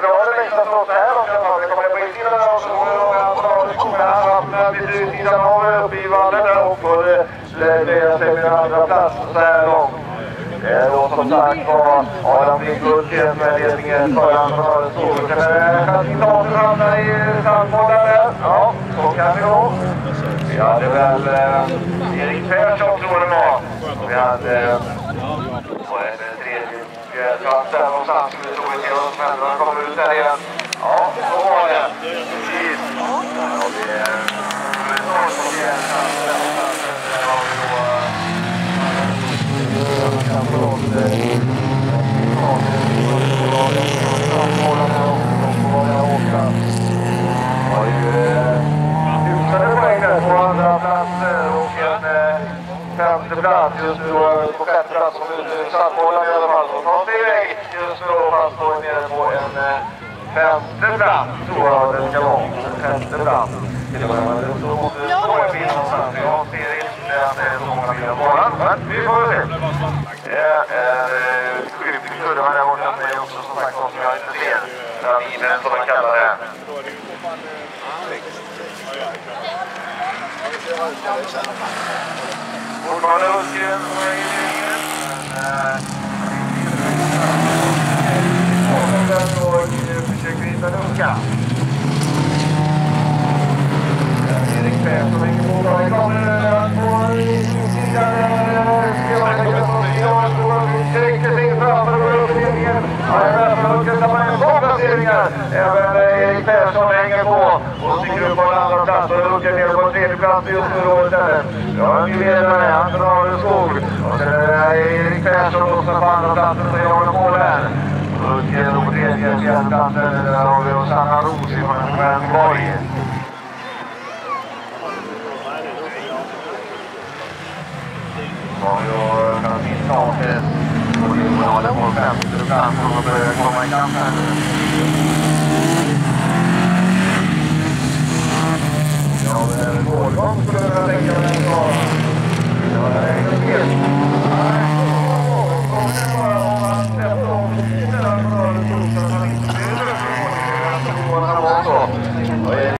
drar det längsta från här om jag Det kommer på insidan och så hamnar vi vid sidan av uppgivande och får lägga sig med andra plats så här långt. Och som sagt var Adam Wikulken med ledningen föran för Solskär. Kanske inte åter i sandbollen där. Ja, så kan det gå. Vi hade väl eh, Erik Persson tror jag det var. Och på en tredje plats där någonstans. Vi tror inte att männen kommer ut där igen. Ja, så var det. Precis. Ja, det är USA som är någonstans. Där har vi då femte plats just nu på sjätte plats som Sandbollen i alla fall. Så tar sig iväg just nu och fast då nere på en eh, femte plats tror jag det ska vara. Femte plats. Det står en bil någonstans. Jag ser inte att det är så många bilar på men vi får väl se. Eh, eh, det är sjukt kurva där borta med också som sagt som jag inte ser. Den bilen som man kallar det. Fortfarande Hultgren som är i ledningen. Men försöker hitta lucka. Erik Persson hänger på bra. Kommer på insidan. Sträcker sig framför och går upp i ledningen. Tappar en två placeringar. Även eh, Erik Persson på och sticker upp på en andra plats. Och Hultgren ner på en tredje plats just nu då istället. En ny ledare. Han drar skog. Och sen är det Erik Persson och sen på andra platsen så är Jan Mål här. Hultgren på tredje, fjärde platsen. Där har vi Sanna Ros från Skärmborg. har eh, ju det. och det är på femte plats och börjar komma ikapp här Thank you.